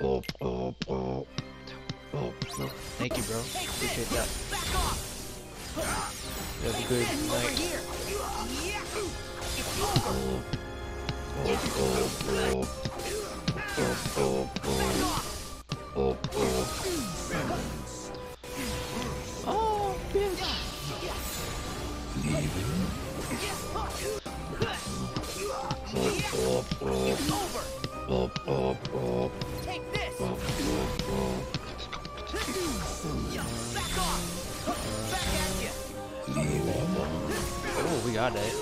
Oh, oh, oh. Oh, no. Thank you, bro. Appreciate that. You have a good night. Oh, oh, oh, oh, oh, oh, oh. Oh, bitch. Oh, oh, oh, oh, oh. Take this! Oh, oh, oh. Back off! Back at you! Oh, we got it.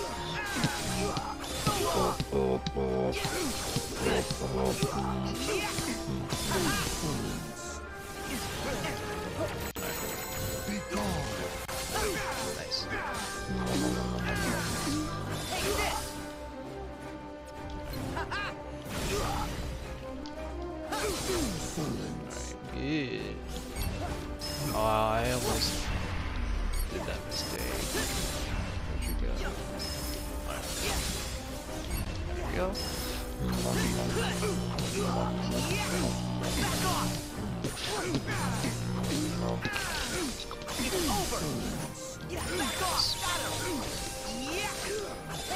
Oh, oh, oh. Oh, I almost did that mistake. Where'd you go? There we go.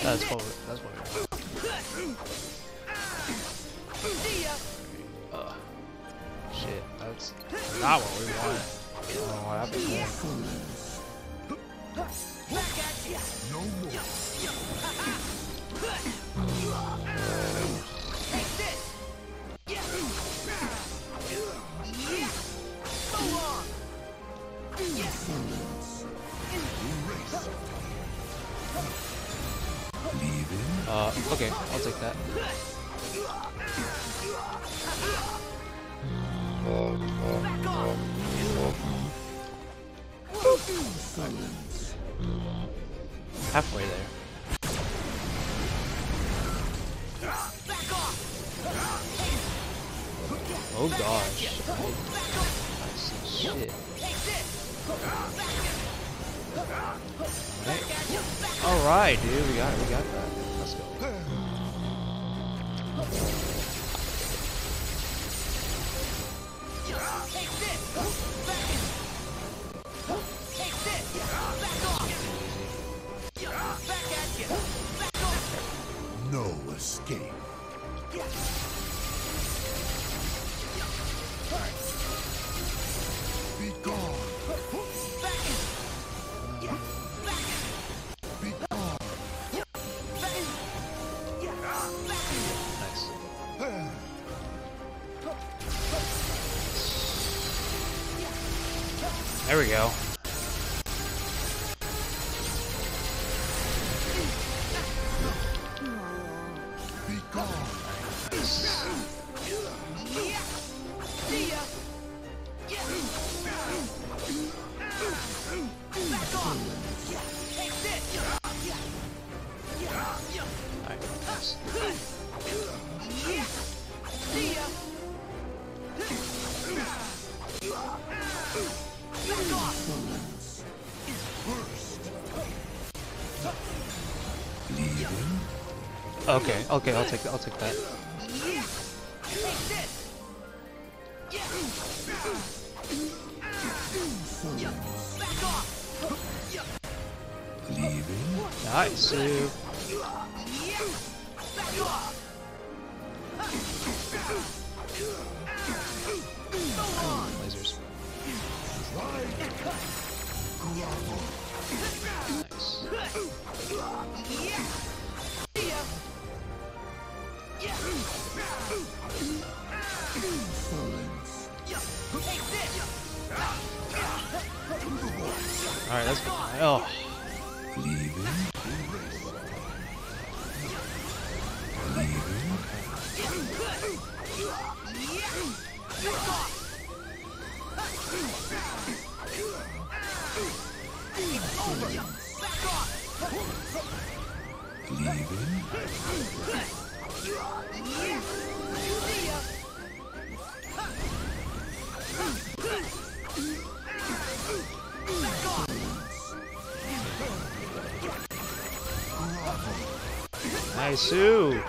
That's what we, that's what we want. Uh, shit, that's not what we want. Oh, what happened there? Back at you! Take this! Uh, okay, I'll take that. Back off! Hmm. Halfway there. Oh gosh. Nice shit. Alright. Alright, dude, we got it, we got that. Let's go. Take this! No escape. Be gone. There we go. Okay, okay, I'll take that. I'll take that. Leaving. Nice. Lasers. Nice. Alright, let's go. Oh, Leaving. Leaving. Leaving. Nice. Ooh.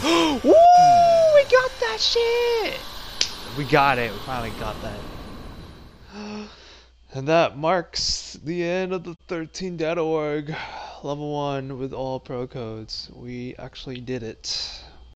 Woo! We got that shit! We got it. We finally got that. And that marks the end of the 13.org level 1 with all pro codes. We actually did it.